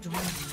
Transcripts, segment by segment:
Dragon.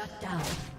Shut down.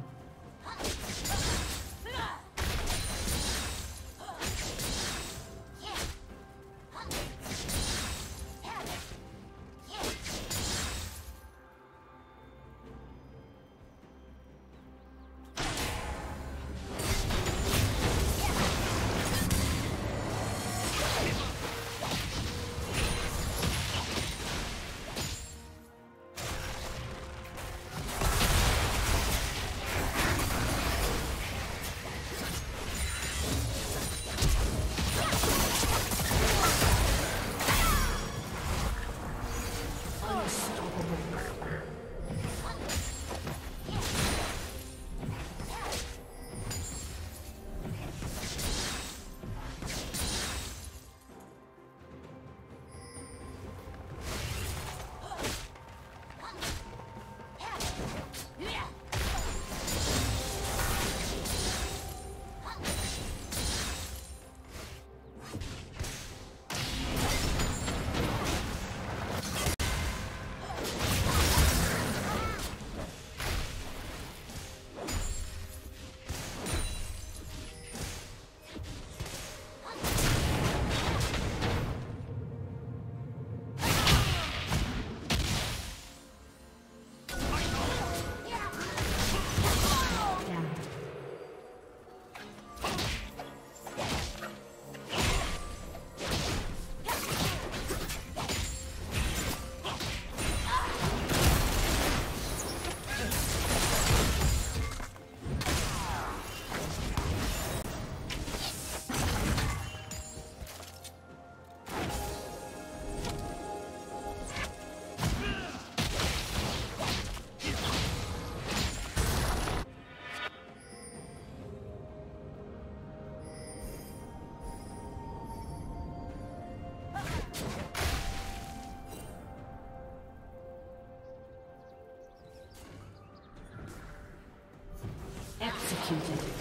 Executed.